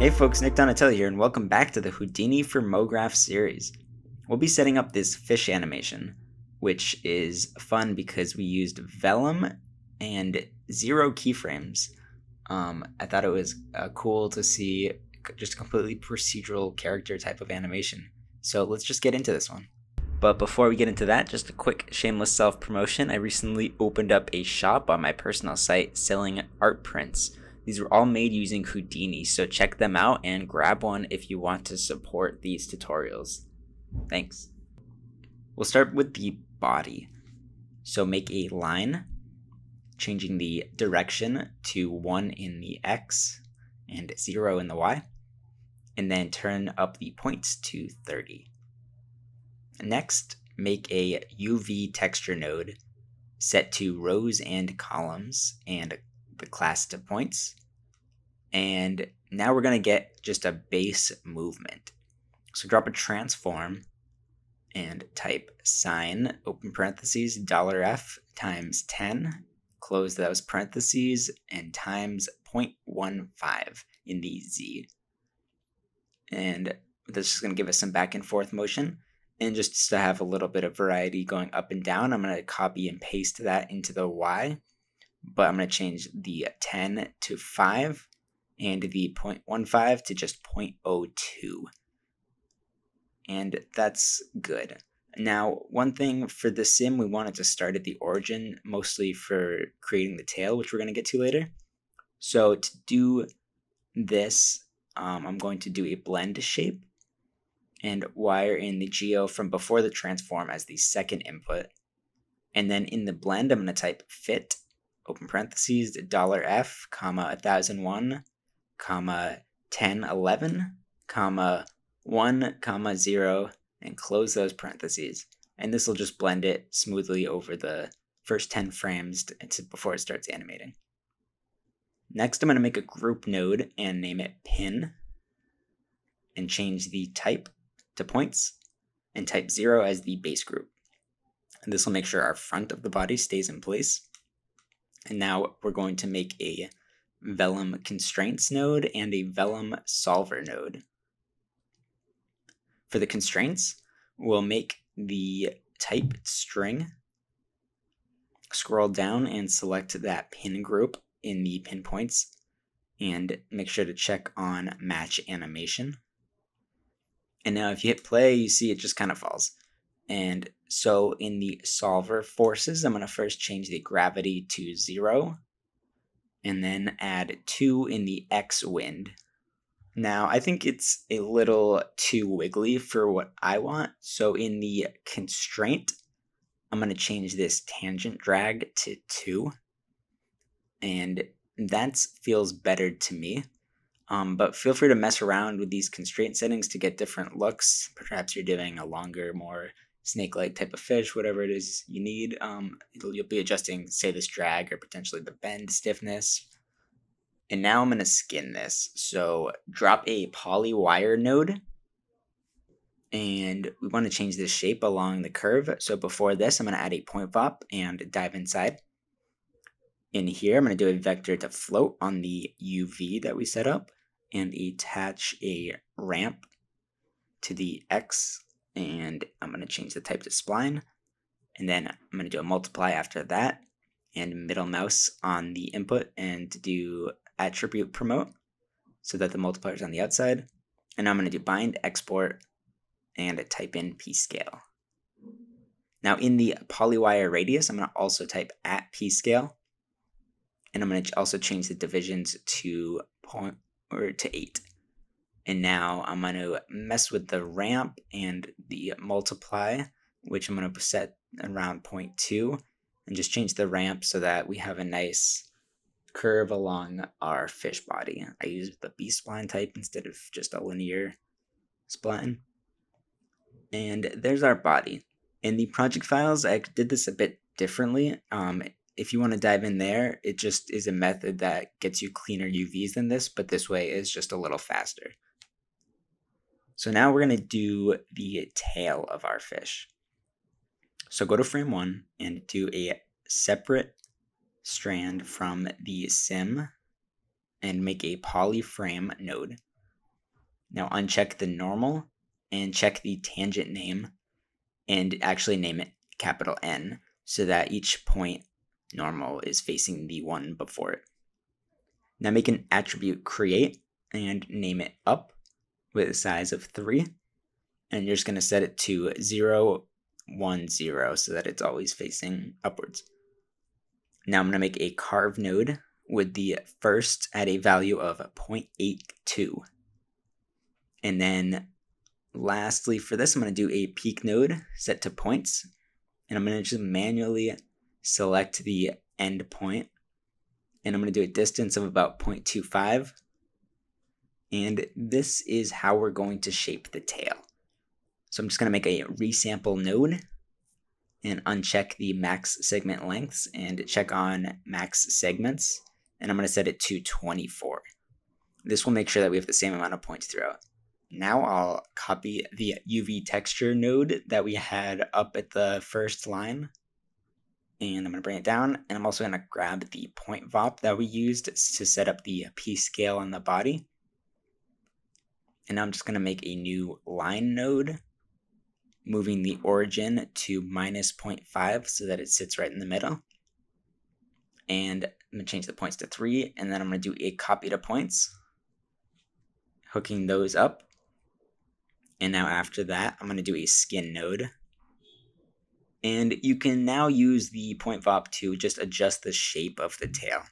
Hey folks, Nick Donatelli here, and welcome back to the Houdini for MoGraph series. We'll be setting up this fish animation, which is fun because we used Vellum and zero keyframes. Um, I thought it was uh, cool to see just a completely procedural character type of animation. So let's just get into this one. But before we get into that, just a quick shameless self promotion. I recently opened up a shop on my personal site selling art prints. These were all made using Houdini, so check them out and grab one if you want to support these tutorials. Thanks. We'll start with the body. So make a line, changing the direction to 1 in the x and 0 in the y, and then turn up the points to 30. Next, make a UV texture node set to rows and columns and the class to points. And now we're going to get just a base movement. So drop a transform and type sine, open parentheses, dollar $f times 10, close those parentheses, and times 0.15 in the z. And this is going to give us some back and forth motion. And just to have a little bit of variety going up and down, I'm going to copy and paste that into the y. But I'm going to change the 10 to 5 and the 0.15 to just 0.02. And that's good. Now, one thing for the sim, we wanted to start at the origin, mostly for creating the tail, which we're going to get to later. So to do this, um, I'm going to do a blend shape and wire in the geo from before the transform as the second input. And then in the blend, I'm going to type fit, open parentheses, dollar $f, comma, 1001, comma, 1011, comma, 1, comma, 0, and close those parentheses. And this will just blend it smoothly over the first 10 frames to, before it starts animating. Next, I'm going to make a group node and name it pin and change the type to points and type 0 as the base group. And this will make sure our front of the body stays in place. And now we're going to make a vellum constraints node and a vellum solver node. For the constraints, we'll make the type string, scroll down and select that pin group in the pinpoints, and make sure to check on match animation. And now if you hit play, you see it just kind of falls. And so in the solver forces, I'm going to first change the gravity to zero and then add two in the X wind. Now, I think it's a little too wiggly for what I want. So in the constraint, I'm going to change this tangent drag to two. And that feels better to me. Um, but feel free to mess around with these constraint settings to get different looks. Perhaps you're doing a longer, more snake-like type of fish, whatever it is you need. Um, you'll be adjusting, say, this drag or potentially the bend stiffness. And now I'm going to skin this. So drop a poly wire node. And we want to change the shape along the curve. So before this, I'm going to add a point VOP and dive inside. In here, I'm going to do a vector to float on the UV that we set up and attach a ramp to the X and I'm going to change the type to spline and then I'm going to do a multiply after that and middle mouse on the input and do attribute promote so that the multiplier is on the outside and now I'm going to do bind export and type in p scale. Now in the polywire radius I'm going to also type at p scale and I'm going to also change the divisions to point or to 8. And now I'm going to mess with the ramp and the multiply, which I'm going to set around 0.2 and just change the ramp so that we have a nice curve along our fish body. I use the B-spline type instead of just a linear spline. And there's our body. In the project files, I did this a bit differently. Um, if you want to dive in there, it just is a method that gets you cleaner UVs than this, but this way is just a little faster. So now we're going to do the tail of our fish. So go to frame one and do a separate strand from the sim and make a polyframe node. Now uncheck the normal and check the tangent name and actually name it capital N so that each point normal is facing the one before it. Now make an attribute create and name it up with a size of 3. And you're just going to set it to 0, 1, 0 so that it's always facing upwards. Now I'm going to make a carve node with the first at a value of 0.82. And then lastly for this, I'm going to do a peak node set to points. And I'm going to just manually select the end point. And I'm going to do a distance of about 0.25. And this is how we're going to shape the tail. So I'm just going to make a resample node and uncheck the max segment lengths and check on max segments. And I'm going to set it to 24. This will make sure that we have the same amount of points throughout. Now I'll copy the UV texture node that we had up at the first line. And I'm going to bring it down. And I'm also going to grab the point VOP that we used to set up the P scale on the body. And now I'm just going to make a new line node moving the origin to minus 0.5 so that it sits right in the middle. And I'm going to change the points to 3, and then I'm going to do a copy to points, hooking those up. And now after that, I'm going to do a skin node. And you can now use the point VOP to just adjust the shape of the tail.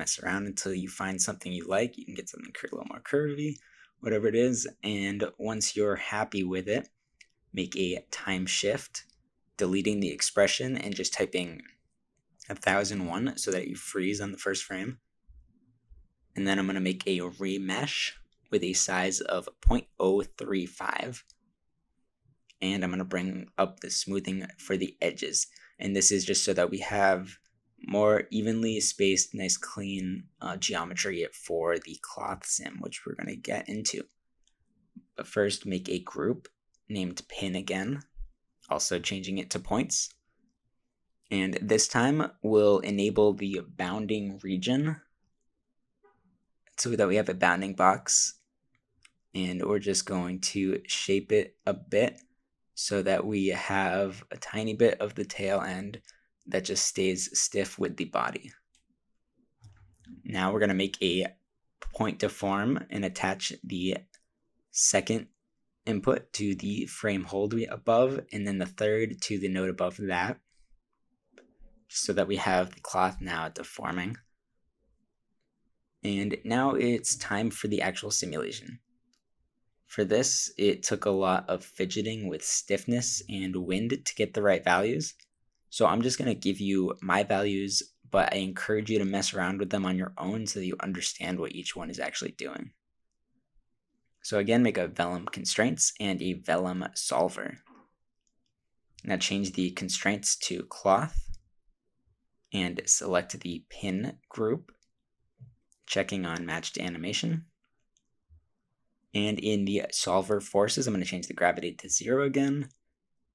Mess around until you find something you like. You can get something a little more curvy, whatever it is. And once you're happy with it, make a time shift, deleting the expression and just typing 1001 so that you freeze on the first frame. And then I'm going to make a remesh with a size of 0.035. And I'm going to bring up the smoothing for the edges. And this is just so that we have more evenly spaced, nice clean uh, geometry for the cloth sim, which we're going to get into. But first, make a group named pin again, also changing it to points. And this time, we'll enable the bounding region so that we have a bounding box. And we're just going to shape it a bit so that we have a tiny bit of the tail end that just stays stiff with the body. Now we're going to make a point deform and attach the second input to the frame hold we above and then the third to the node above that so that we have the cloth now deforming. And now it's time for the actual simulation. For this, it took a lot of fidgeting with stiffness and wind to get the right values. So I'm just going to give you my values, but I encourage you to mess around with them on your own so that you understand what each one is actually doing. So again, make a vellum constraints and a vellum solver. Now change the constraints to cloth and select the pin group, checking on matched animation. And in the solver forces, I'm going to change the gravity to zero again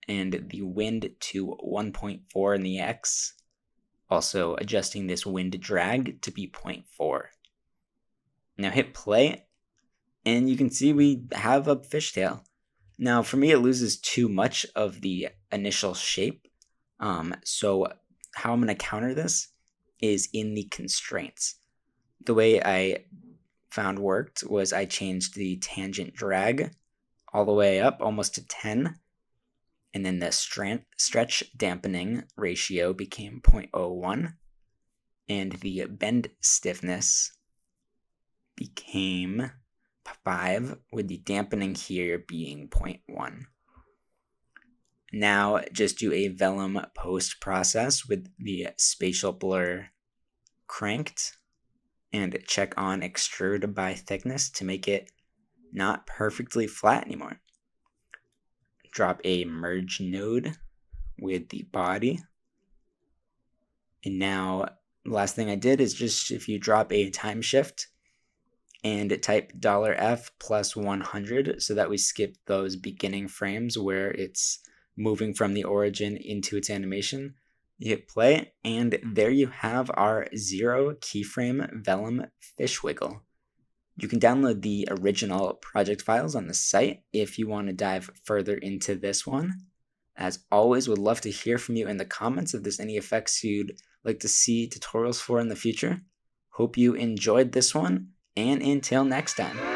and the wind to 1.4 in the X. Also adjusting this wind drag to be 0.4. Now hit play, and you can see we have a fishtail. Now for me, it loses too much of the initial shape. Um, so how I'm to counter this is in the constraints. The way I found worked was I changed the tangent drag all the way up almost to 10 and then the stretch dampening ratio became 0.01 and the bend stiffness became 5 with the dampening here being 0.1 now just do a vellum post process with the spatial blur cranked and check on extrude by thickness to make it not perfectly flat anymore drop a merge node with the body. And now, last thing I did is just if you drop a time shift and type dollar $f plus 100 so that we skip those beginning frames where it's moving from the origin into its animation. You hit play, and there you have our zero keyframe vellum fish wiggle. You can download the original project files on the site if you want to dive further into this one. As always, would love to hear from you in the comments if there's any effects you'd like to see tutorials for in the future. Hope you enjoyed this one, and until next time.